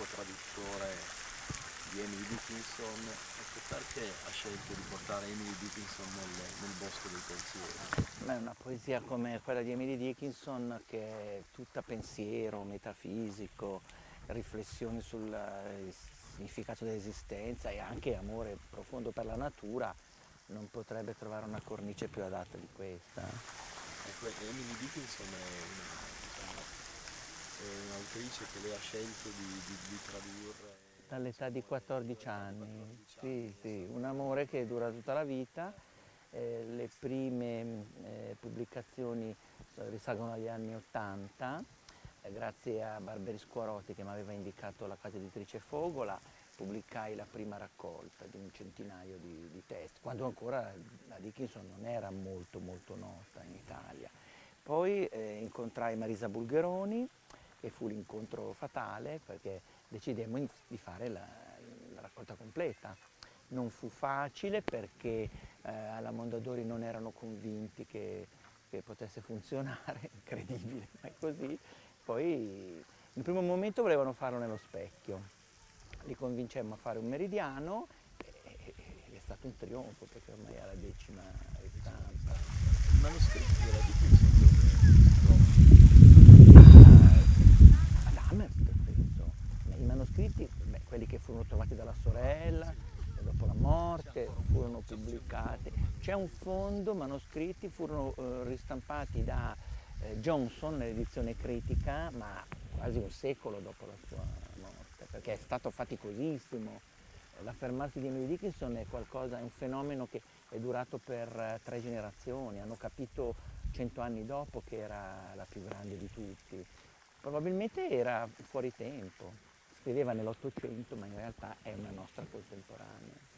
Racco, traduttore di Emily Dickinson. Ecco perché ha scelto di portare Emily Dickinson nel, nel Bosco dei Pensieri? Beh, una poesia come quella di Emily Dickinson che è tutta pensiero, metafisico, riflessione sul eh, significato dell'esistenza e anche amore profondo per la natura, non potrebbe trovare una cornice più adatta di questa. Ecco, Emily Dickinson è una, è un'autrice che lei ha scelto di, di, di tradurre. Dall'età di 14 anni, sì, sì, un amore che dura tutta la vita. Eh, le prime eh, pubblicazioni risalgono agli anni 80, eh, grazie a Barberi Squarotti che mi aveva indicato la casa editrice Fogola, pubblicai la prima raccolta di un centinaio di, di testi, quando ancora la Dickinson non era molto molto nota in Italia. Poi eh, incontrai Marisa Bulgheroni, che fu l'incontro fatale perché decidemmo di fare la, la raccolta completa. Non fu facile perché eh, alla Mondadori non erano convinti che, che potesse funzionare, incredibile, ma è così. Poi in primo momento volevano farlo nello specchio, li convincemmo a fare un meridiano e, è stato un trionfo perché ormai è la decima ristampa. Il manoscritto della Dickinson Ad Amherst penso. I manoscritti, beh, quelli che furono trovati dalla sorella, dopo la morte, furono pubblicati. C'è un fondo, manoscritti furono eh, ristampati da eh, Johnson nell'edizione critica, ma quasi un secolo dopo la sua morte, perché è stato faticosissimo. L'affermarsi di Emily Dickinson è qualcosa, è un fenomeno che è durato per eh, tre generazioni, hanno capito cento anni dopo che era la più grande di tutti. Probabilmente era fuori tempo, scriveva nell'Ottocento, ma in realtà è una nostra contemporanea.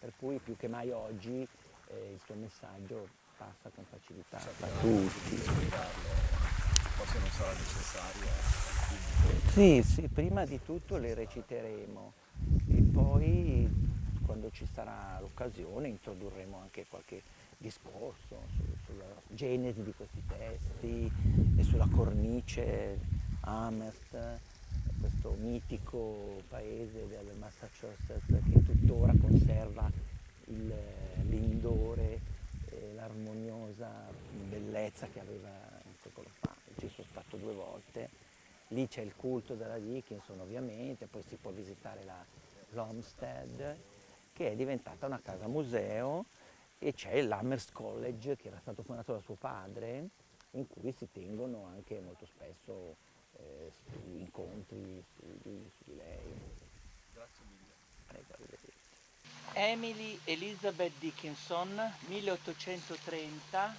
Per cui più che mai oggi eh, il suo messaggio passa con facilità a tutti. Forse non sarà necessario. Sì, sì, prima di tutto le reciteremo e poi quando ci sarà l'occasione introdurremo anche qualche discorso su, sulla genesi di questi testi e sulla cornice Amherst, questo mitico paese del Massachusetts che tuttora conserva il, l'indore e l'armoniosa bellezza che aveva un secolo fa. Ci sono stato due volte, lì c'è il culto della Dickinson ovviamente, poi si può visitare la, l'Homestead che è diventata una casa museo e c'è l'Amherst College che era stato fondato da suo padre in cui si tengono anche molto spesso eh, incontri, studi su di lei. Grazie mille. Prego, arrivederci. Emily Elizabeth Dickinson, 1830-1886.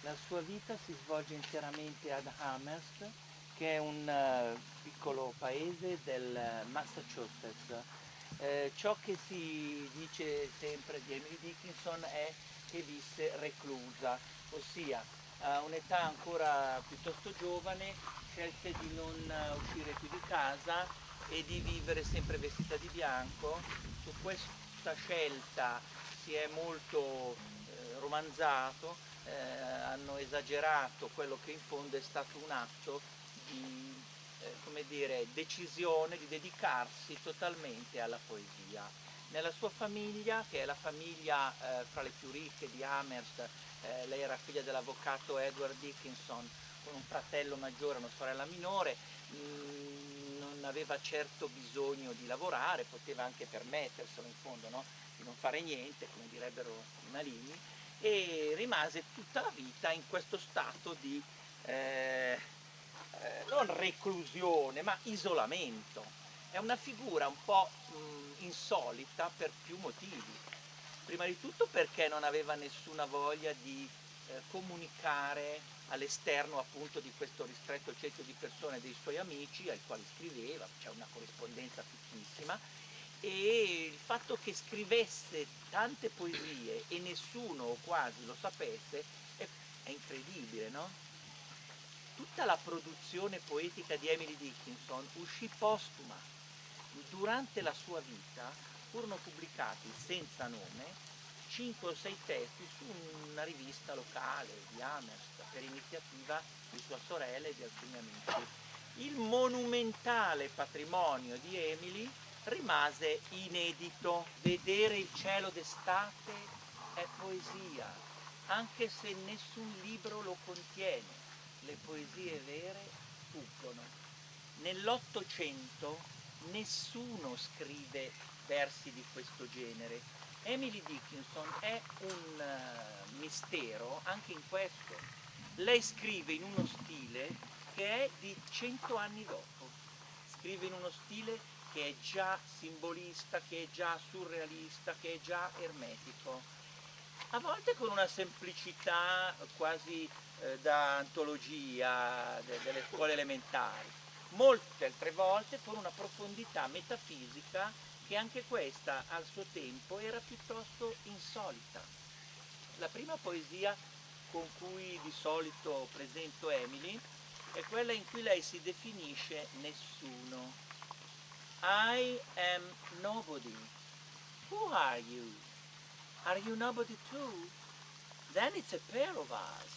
La sua vita si svolge interamente ad Amherst, che è un uh, piccolo paese del Massachusetts. Eh, ciò che si dice sempre di Emily Dickinson è che visse reclusa, ossia a un'età ancora piuttosto giovane scelse di non uscire più di casa e di vivere sempre vestita di bianco. Su questa scelta si è molto eh, romanzato, eh, hanno esagerato quello che in fondo è stato un atto di eh, dire, decisione di dedicarsi totalmente alla poesia. Nella sua famiglia, che è la famiglia eh, fra le più ricche di Amherst, eh, lei era figlia dell'avvocato Edward Dickinson, con un fratello maggiore e una sorella minore, mh, mm, aveva certo bisogno di lavorare, poteva anche permetterselo in fondo, no? di non fare niente, come direbbero i maligni, e rimase tutta la vita in questo stato di eh, eh, non reclusione, ma isolamento. È una figura un po' mh, insolita per più motivi. Prima di tutto perché non aveva nessuna voglia di eh, comunicare all'esterno appunto di questo ristretto cerchio di persone dei suoi amici ai quali scriveva, c'è una corrispondenza fittissima e il fatto che scrivesse tante poesie e nessuno quasi lo sapesse è, è incredibile, no? tutta la produzione poetica di Emily Dickinson uscì postuma. Durante la sua vita furono pubblicati senza nome 5 o 6 testi su una rivista locale di Amherst per iniziativa di sua sorella e di alcuni amici. Il monumentale patrimonio di Emily rimase inedito. Vedere il cielo d'estate è poesia, anche se nessun libro lo contiene. Le poesie vere fuggono. Nell'Ottocento nessuno scrive versi di questo genere. Emily Dickinson è un uh, mistero anche in questo. Lei scrive in uno stile che è di cento anni dopo, scrive in uno stile che è già simbolista, che è già surrealista, che è già ermetico. A volte con una semplicità quasi eh, da antologia de delle scuole elementari, molte altre volte con una profondità metafisica che anche questa al suo tempo era piuttosto insolita. La prima poesia con cui di solito presento Emily è quella in cui lei si definisce nessuno. I am nobody. Who are you? Are you nobody too? Then it's a pair of us.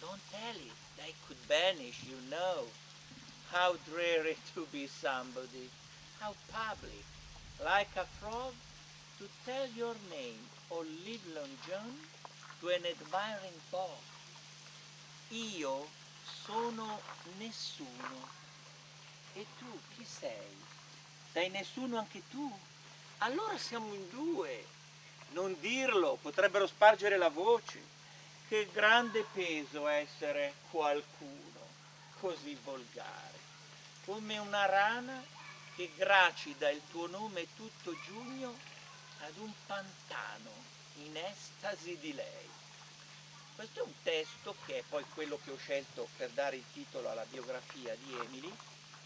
Don't tell it, they could banish, you know. How dreary to be somebody. How public. Like a frog, to tell your name or live long John to an admiring bog. Io sono nessuno. E tu chi sei? Sei nessuno anche tu? Allora siamo in due. Non dirlo, potrebbero spargere la voce. Che grande peso essere qualcuno così volgare. Come una rana che gracida il tuo nome tutto giugno ad un pantano in estasi di lei. Questo è un testo che è poi quello che ho scelto per dare il titolo alla biografia di Emily,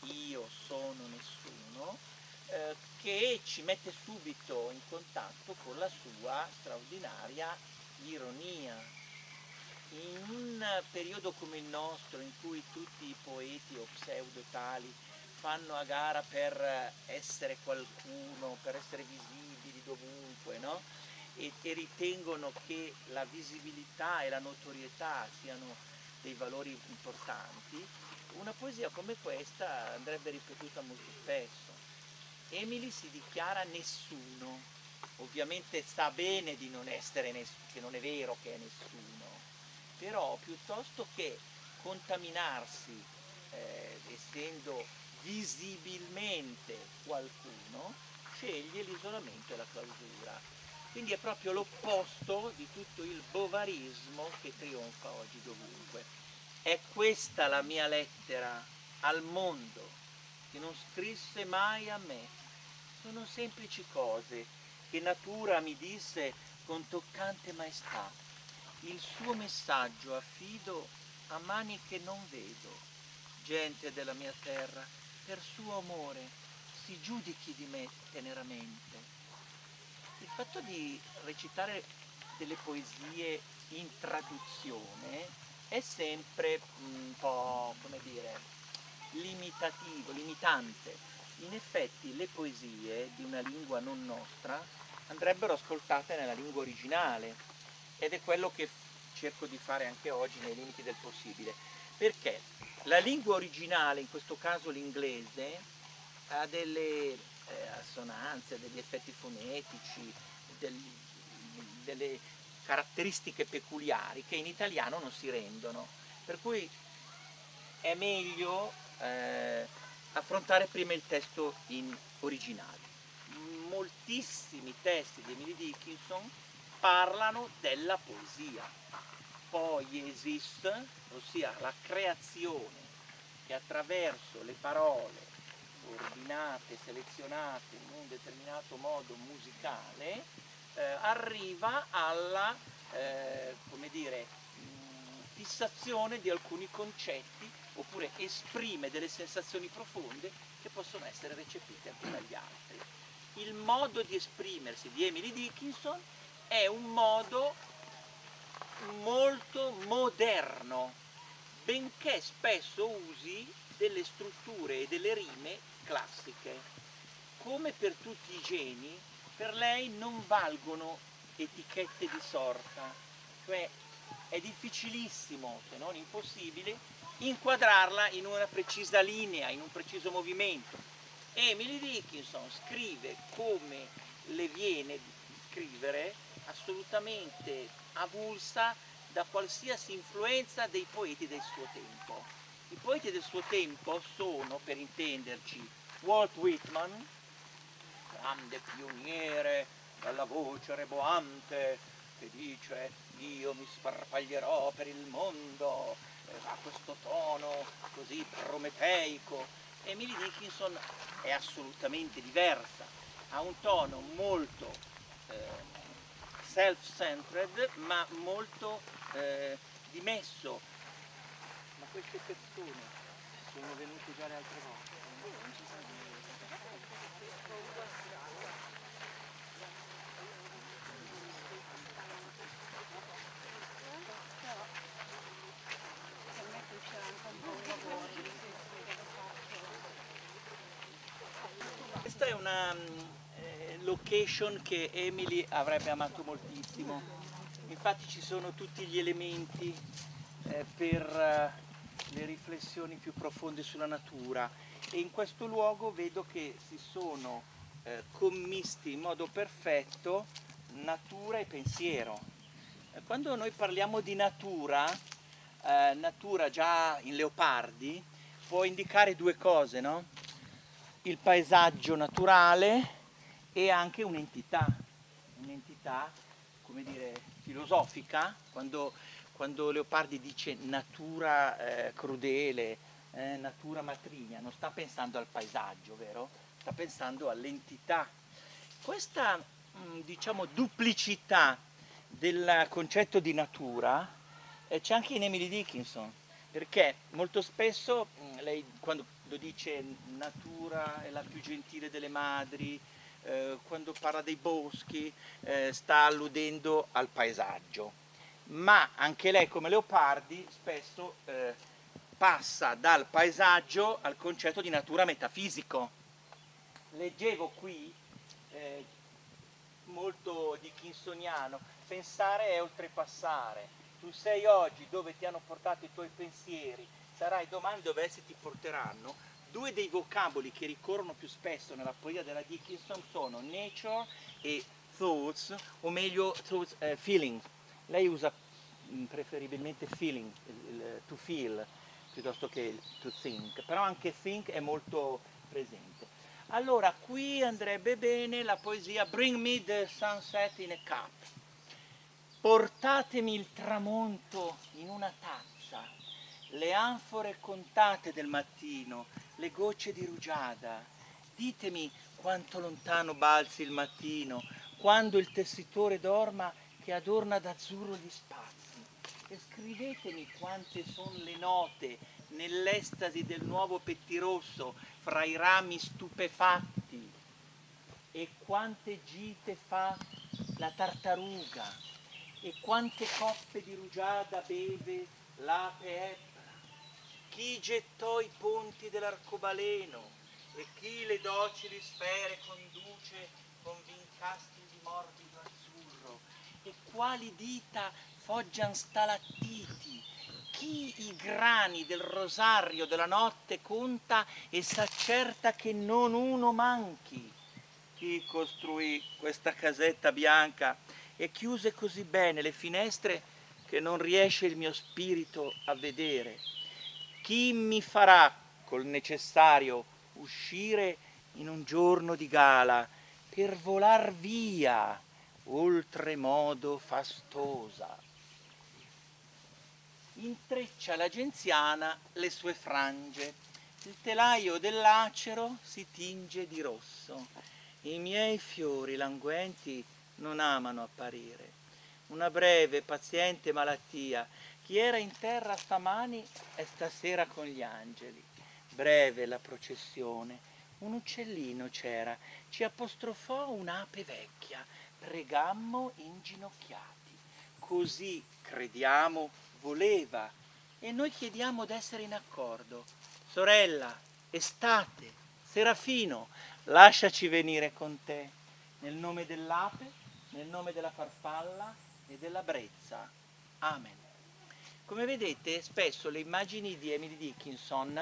Io sono nessuno, eh, che ci mette subito in contatto con la sua straordinaria ironia. In un periodo come il nostro, in cui tutti i poeti o pseudotali fanno a gara per essere qualcuno, per essere visibili dovunque, no? e, e ritengono che la visibilità e la notorietà siano dei valori importanti, una poesia come questa andrebbe ripetuta molto spesso. Emily si dichiara nessuno, ovviamente sa bene di non essere nessuno, che non è vero che è nessuno, però piuttosto che contaminarsi eh, essendo visibilmente qualcuno, sceglie l'isolamento e la clausura. Quindi è proprio l'opposto di tutto il bovarismo che trionfa oggi dovunque. È questa la mia lettera al mondo, che non scrisse mai a me, sono semplici cose che natura mi disse con toccante maestà. Il suo messaggio affido a mani che non vedo. Gente della mia terra, per suo amore, si giudichi di me teneramente. Il fatto di recitare delle poesie in traduzione è sempre un po', come dire, limitativo, limitante, in effetti le poesie di una lingua non nostra andrebbero ascoltate nella lingua originale ed è quello che cerco di fare anche oggi nei limiti del possibile. Perché la lingua originale, in questo caso l'inglese, ha delle eh, assonanze, degli effetti fonetici, del, delle caratteristiche peculiari che in italiano non si rendono. Per cui è meglio eh, affrontare prima il testo in originale. Moltissimi testi di Emily Dickinson parlano della poesia, poiesis, ossia la creazione che attraverso le parole ordinate, selezionate in un determinato modo musicale, eh, arriva alla eh, come dire, fissazione di alcuni concetti oppure esprime delle sensazioni profonde che possono essere recepite anche dagli altri. Il modo di esprimersi di Emily Dickinson è un modo molto moderno, benché spesso usi delle strutture e delle rime classiche. Come per tutti i geni, per lei non valgono etichette di sorta, cioè è difficilissimo, se non impossibile, inquadrarla in una precisa linea, in un preciso movimento. Emily Dickinson scrive come le viene di scrivere assolutamente avulsa da qualsiasi influenza dei poeti del suo tempo. I poeti del suo tempo sono, per intenderci, Walt Whitman, grande pioniere dalla voce reboante che dice io mi sparpaglierò per il mondo, eh, ha questo tono così prometeico. Emily Dickinson è assolutamente diversa, ha un tono molto eh, self-centered ma molto eh, dimesso. Ma queste persone sono venute già le altre volte. Questa è una eh, location che Emily avrebbe amato moltissimo. Infatti ci sono tutti gli elementi eh, per eh, le riflessioni più profonde sulla natura e in questo luogo vedo che si sono eh, commisti in modo perfetto natura e pensiero. Eh, quando noi parliamo di natura, eh, natura già in leopardi, può indicare due cose, no? Il paesaggio naturale e anche un'entità, un'entità, come dire, filosofica, quando, quando Leopardi dice natura eh, crudele, eh, natura matrigna, non sta pensando al paesaggio, vero? Sta pensando all'entità. Questa, mh, diciamo, duplicità del concetto di natura eh, c'è anche in Emily Dickinson, perché molto spesso mh, lei quando dice natura è la più gentile delle madri, eh, quando parla dei boschi eh, sta alludendo al paesaggio, ma anche lei come Leopardi spesso eh, passa dal paesaggio al concetto di natura metafisico. Leggevo qui, eh, molto dickinsoniano, pensare è oltrepassare. Tu sei oggi dove ti hanno portato i tuoi pensieri, sarai domani dove essi ti porteranno. Due dei vocaboli che ricorrono più spesso nella poesia della Dickinson sono nature e thoughts, o meglio thoughts, eh, feeling. Lei usa mh, preferibilmente feeling, to feel, piuttosto che to think, però anche think è molto presente. Allora, qui andrebbe bene la poesia Bring me the sunset in a cup. Portatemi il tramonto in una tazza, le anfore contate del mattino, le gocce di rugiada. Ditemi quanto lontano balzi il mattino, quando il tessitore dorma che adorna d'azzurro gli spazi. E scrivetemi quante sono le note nell'estasi del nuovo pettirosso fra i rami stupefatti. E quante gite fa la tartaruga, e quante coppe di rugiada beve l'ape ebra chi gettò i ponti dell'arcobaleno e chi le docili sfere conduce con vincastri di morbido azzurro? E quali dita foggian stalattiti? Chi i grani del rosario della notte conta e s'accerta che non uno manchi? Chi costruì questa casetta bianca e chiuse così bene le finestre che non riesce il mio spirito a vedere chi mi farà col necessario uscire in un giorno di gala per volar via oltremodo fastosa. Intreccia la genziana le sue frange, il telaio dell'acero si tinge di rosso, i miei fiori languenti non amano apparire. Una breve, paziente malattia chi era in terra stamani è stasera con gli angeli. Breve la processione. Un uccellino c'era, ci apostrofò un'ape vecchia. Pregammo inginocchiati. Così, crediamo, voleva. E noi chiediamo d'essere in accordo. Sorella, estate, Serafino, lasciaci venire con te. Nel nome dell'ape nel nome della farfalla e della brezza. Amen. Come vedete spesso le immagini di Emily Dickinson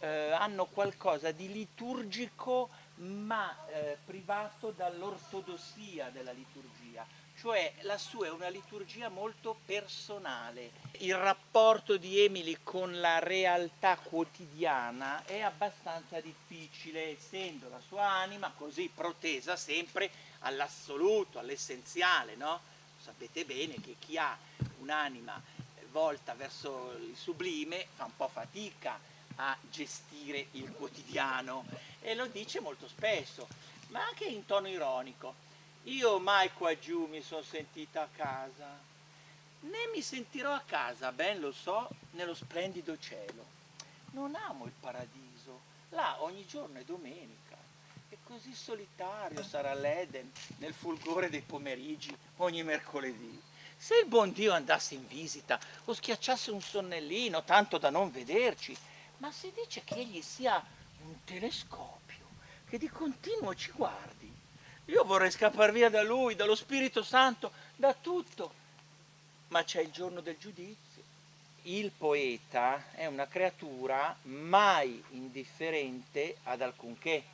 eh, hanno qualcosa di liturgico ma eh, privato dall'ortodossia della liturgia, cioè la sua è una liturgia molto personale. Il rapporto di Emily con la realtà quotidiana è abbastanza difficile, essendo la sua anima così protesa sempre all'assoluto, all'essenziale, no? Sapete bene che chi ha un'anima volta verso il sublime fa un po' fatica a gestire il quotidiano e lo dice molto spesso, ma anche in tono ironico. Io mai qua giù mi sono sentita a casa, né mi sentirò a casa, ben lo so, nello splendido cielo. Non amo il paradiso, là ogni giorno è domenica e così solitario sarà l'Eden nel fulgore dei pomeriggi ogni mercoledì. Se il buon Dio andasse in visita o schiacciasse un sonnellino tanto da non vederci, ma si dice che egli sia un telescopio che di continuo ci guardi. Io vorrei scappare via da lui, dallo Spirito Santo, da tutto. Ma c'è il giorno del giudizio. Il poeta è una creatura mai indifferente ad alcunché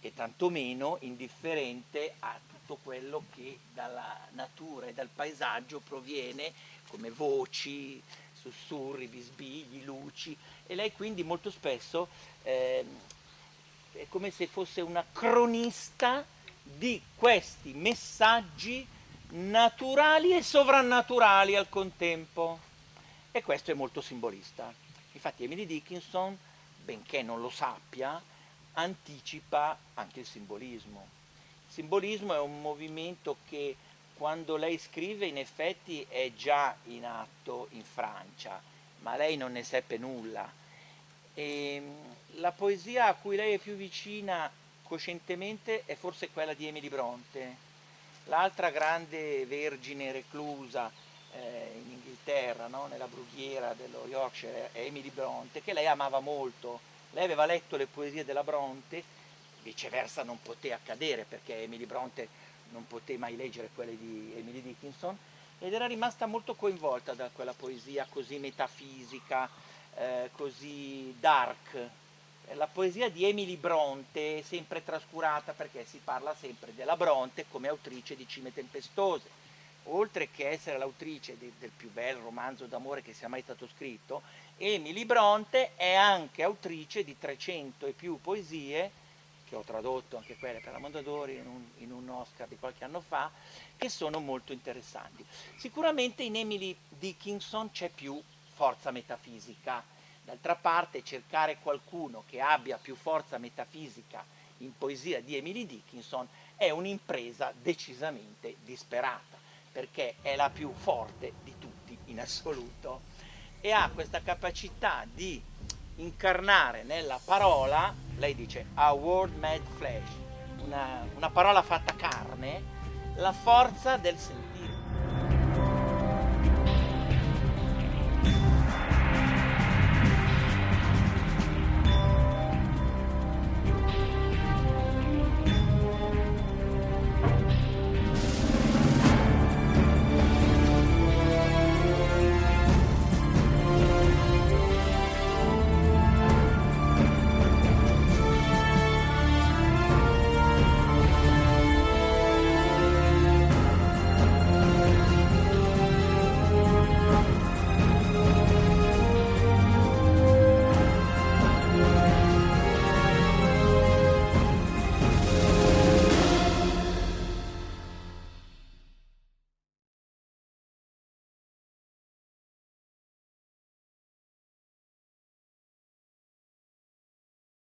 e tantomeno indifferente a tutto quello che dalla natura e dal paesaggio proviene come voci, sussurri, bisbigli, luci e lei quindi molto spesso eh, è come se fosse una cronista di questi messaggi naturali e sovrannaturali al contempo e questo è molto simbolista. Infatti Emily Dickinson, benché non lo sappia, anticipa anche il simbolismo. Simbolismo è un movimento che quando lei scrive in effetti è già in atto in Francia, ma lei non ne seppe nulla. E mm, la poesia a cui lei è più vicina coscientemente è forse quella di Emily Bronte, l'altra grande vergine reclusa eh, in Inghilterra, no? nella brughiera dello Yorkshire, è Emily Bronte, che lei amava molto. Lei aveva letto le poesie della Bronte, viceversa non poté accadere perché Emily Bronte non poté mai leggere quelle di Emily Dickinson ed era rimasta molto coinvolta da quella poesia così metafisica, eh, così dark. La poesia di Emily Bronte è sempre trascurata perché si parla sempre della Bronte come autrice di Cime Tempestose. Oltre che essere l'autrice de, del più bel romanzo d'amore che sia mai stato scritto, Emily Bronte è anche autrice di 300 e più poesie che ho tradotto anche quelle per la Mondadori in un, in un Oscar di qualche anno fa, che sono molto interessanti. Sicuramente in Emily Dickinson c'è più forza metafisica, d'altra parte cercare qualcuno che abbia più forza metafisica in poesia di Emily Dickinson è un'impresa decisamente disperata, perché è la più forte di tutti in assoluto e ha questa capacità di incarnare nella parola, lei dice a word made flesh, una, una parola fatta carne, la forza del,